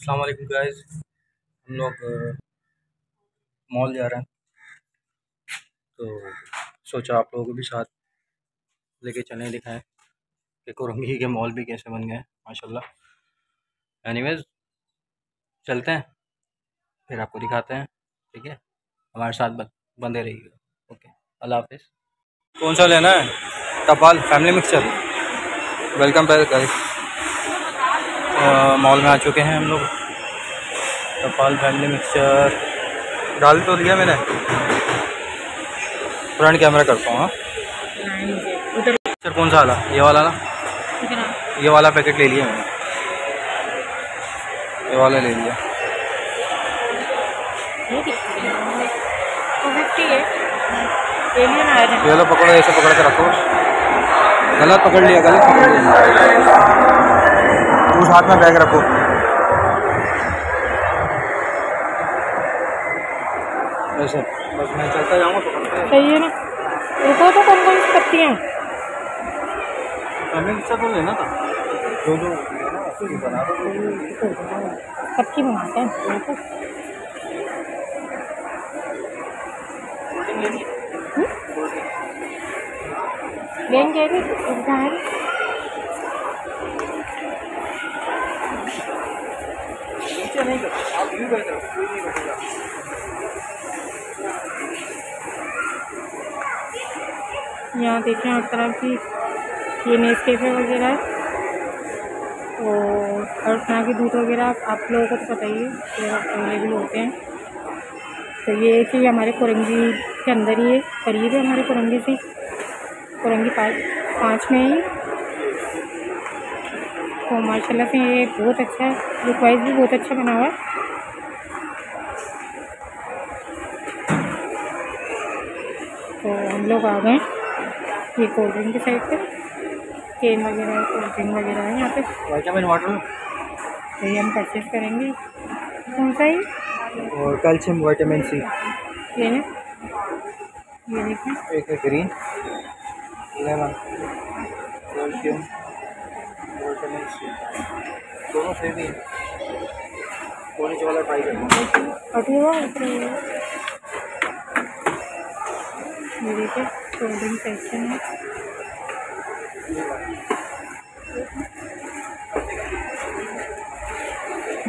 अलकुम guys हम लोग mall जा रहे हैं। तो सोचा आप लोगों को भी साथ लेके चलें, दिखाएँ कि कुरंगी के मॉल भी कैसे बन गए माशाल्लाह। एनीवेज चलते हैं, फिर आपको दिखाते हैं, ठीक है? हमारे साथ बंदे रहिएगा ओके, अल्लाह हाफिज़। कौन सा लेना है? Tapal family mixture welcome back guys mall में आ चुके हैं हम लोग। कपाल फैमिली मिक्सचर। डाल तो दिया मैंने। फ्रंट कैमरा करता हूँ मिक्सचर कौन सा वाला? ये वाला ना? ये वाला पैकेट ले लिया मैंने। ये वाला ले लिया। ये लो पकड़ो ऐसे पकड़ के रखो। गलत पकड़ लिया गलत पकड़ लिया। उस हाथ में बैग रखो। ऐसे बस मैं चलता जाऊँगा तो सही है ना? रुको तो कौन कौन सी पत्तियाँ। हमें तो लेना था। जो जो बना सबकी बनाते हैं। लेंगे भी नहीं करते आप यू कोई नहीं यहाँ देखें हर तरह की ये नेस कैफ़े वगैरह और हर तरह के दूध वगैरह, आप लोगों को तो पता ही है अवेलेबल होते हैं। तो ये कि हमारे कोरंगी के अंदर ही है। करीब है हमारे कुरंगी से कुरंगी पाँच में ही। तो माशाल्लाह से ये बहुत अच्छा है। लुक वाइज भी बहुत अच्छा बना हुआ है। तो हम लोग आ गए ये कोल्ड ड्रिंक की साइड पे। केन वगैरह कोल्ड ड्रिंक वगैरह है यहाँ पे। वाइटामिन वाटर तो ये हम परचेज करेंगे। कौन सा ही और कैल्शियम वाइटामिन सी ये ना। ये देखें एक ग्रीन लेमन कैल्शियम दोनों फ्री भी कौन सी वाला ट्राई करना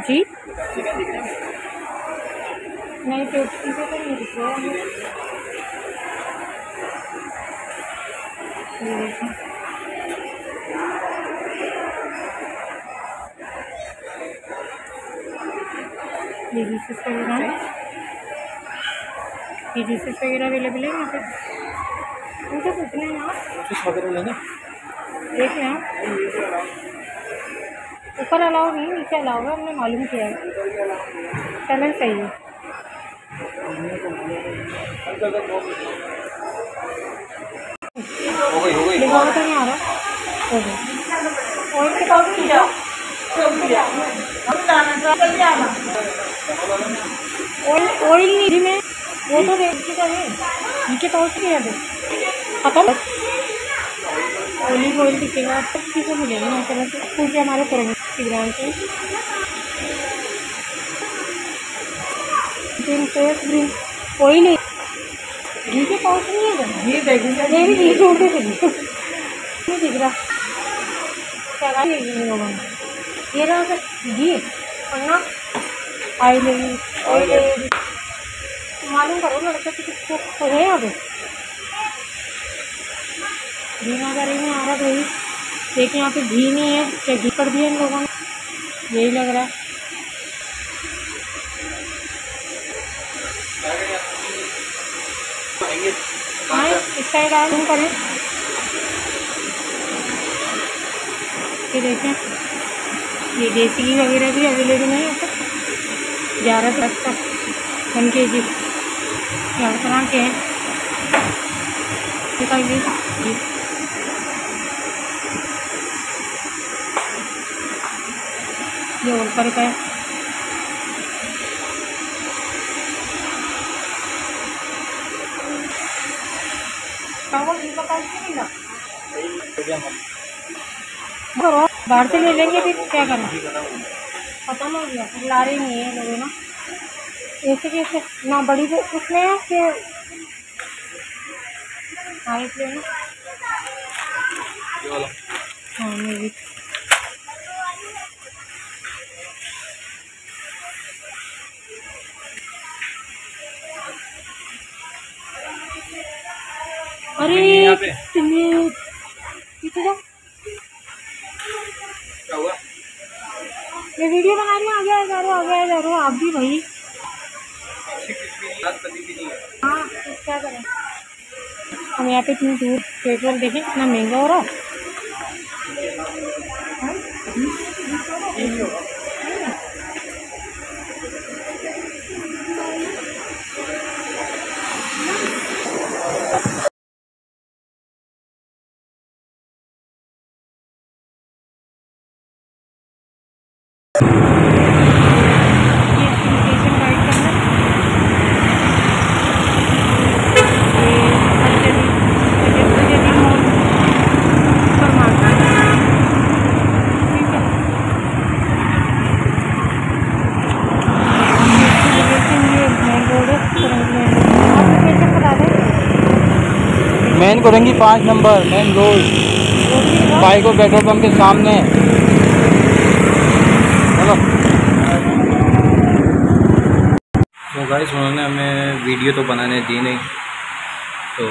जी? नहीं पेप्सी से तो नहीं दिख रहा है। ये जीसस वगैरह। है ये जीसस वगैरह अवेलेबल है यहाँ पे। उनसे पूछ लें यहाँ वगैरह लेना देख लें ऊपर अलाउ नहीं नीचे अलाउ है हमने मालूम किया है। चलें सही है। हो गई हो गई। तो नहीं आ रहा। हो गई। और के पास नहीं जाओ ऑयल नहीं में वो तो रेड का है। नीचे पहुँच गया है? खत्म ऑलिव ऑयल दिखेगा सब चीज़ें मिलेंगी यहाँ तरह से क्योंकि हमारे की ब्रांड से ग्रीन फेस ग्रीन ऑयल है घी के पाउच नहीं है घी देखेंगे ये भी घी छोटे थे नहीं दिख रहा। क्या लोगों ने। ये रहा सर ऑयल मालूम करो लड़का कि किसको तो है नगर में आ रहा भाई। देखिए यहाँ पे घी नहीं है क्या घी कर दिया इन लोगों ने? यही लग रहा है। हाँ इस साइड आए तुम करें। ये देखें। ये देसी घी वगैरह भी अवेलेबल है यहाँ पर ग्यारह दस तक। वन के जी हर तरह के हैं। जी। ये ऊपर का है बाहर से ले लेंगे फिर क्या करना? खत्म हो गया ला रहे नहीं है लोग ना। ऐसे कैसे? ना बड़ी उसमें है कि हाँ। इसलिए ना हाँ मेरी मैं वीडियो बना रही हूँ, आगे आ जा रहा हूँ, आगे आ जा रहा हूँ, आप भी भाई हाँ क्या करें? हम यहाँ पे इतनी दूर पेट्रोल देखें, कितना महँगा हो रहा है? मेन कोरंगी पाँच नंबर मेन रोड बाइक और पेट्रोल पंप के सामने। तो गाइस उन्होंने हमें वीडियो तो बनाने दी नहीं। तो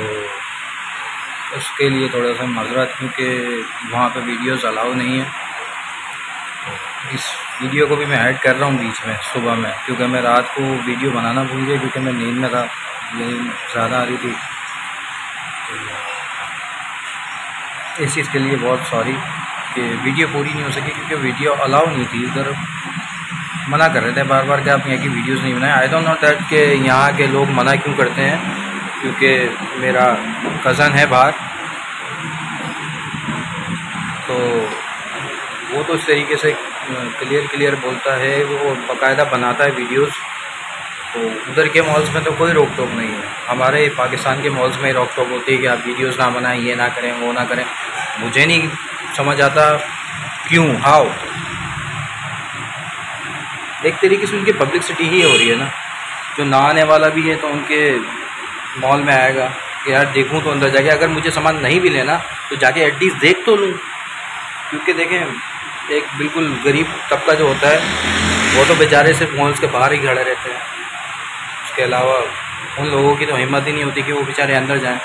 उसके लिए थोड़ा सा मजरत क्योंकि वहाँ पे वीडियोस अलाउ नहीं है। तो इस वीडियो को भी मैं ऐड कर रहा हूँ बीच में, सुबह में, क्योंकि मैं रात को वीडियो बनाना भूल गया, क्योंकि मैं नींद में था, नींद ज़्यादा आ रही थी। तो इस चीज़ के लिए बहुत सॉरी कि वीडियो पूरी नहीं हो सकी, क्योंकि वीडियो अलाउ नहीं थी। इधर मना कर रहे थे बार बार कि आप यहाँ की वीडियोस नहीं बनाएँ। आई डोंट नो दैट कि यहाँ के लोग मना क्यों करते हैं, क्योंकि मेरा कज़न है बाहर। तो वो तो इस तरीके से क्लियर क्लियर बोलता है वो बाकायदा बनाता है वीडियोस तो उधर के मॉल्स में तो कोई रोक टोक नहीं है। हमारे पाकिस्तान के मॉल्स में रोक टोक होती है कि आप वीडियोस ना बनाएँ, ये ना करें, वो ना करें। मुझे नहीं समझ आता क्यों हाउ एक तरीके से उनकी पब्लिसिटी ही हो रही है ना। जो ना आने वाला भी है तो उनके मॉल में आएगा कि यार देखूँ तो अंदर जाके, अगर मुझे सामान नहीं भी लेना तो जाके एटलीस्ट देख तो लूँ। क्योंकि देखें, एक बिल्कुल गरीब तबका जो होता है, वो तो बेचारे सिर्फ़ मॉल्स के बाहर ही खड़े रहते हैं। उसके अलावा उन लोगों की तो हिम्मत ही नहीं होती कि वो बेचारे अंदर जाएँ।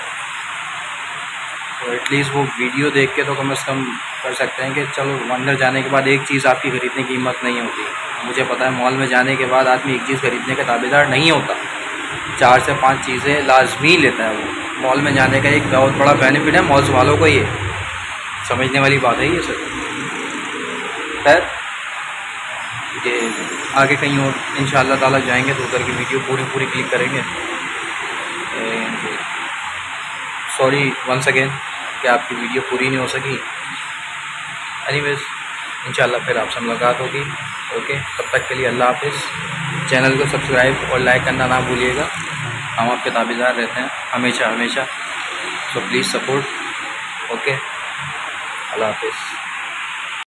तो एटलीस्ट वो वीडियो देख के तो कम से कम कर सकते हैं कि चलो अंदर जाने के बाद एक चीज़ आपकी ख़रीदने की हिम्मत नहीं होती। मुझे पता है मॉल में जाने के बाद आदमी एक चीज़ ख़रीदने का दावेदार नहीं होता। चार से पाँच चीज़ें लाजमी लेता है वो। मॉल में जाने का एक बहुत बड़ा बेनिफिट है मॉल्स वालों को ये। समझने वाली बात है ये सर खैर, ये आगे कहीं और इन ताला जाएँगे तो उधर की वीडियो पूरी पूरी क्लिक करेंगे। सॉरी वंस अगेन कि आपकी वीडियो पूरी नहीं हो सकी। एनीवेज इंशाल्लाह फिर आपसे मुलाकात होगी। ओके तब तक के लिए अल्लाह हाफिज़। चैनल को सब्सक्राइब और लाइक करना ना भूलिएगा। हम आपके ताबेदार रहते हैं, हमेशा हमेशा। सो प्लीज़ सपोर्ट ओके अल्लाह हाफिज़।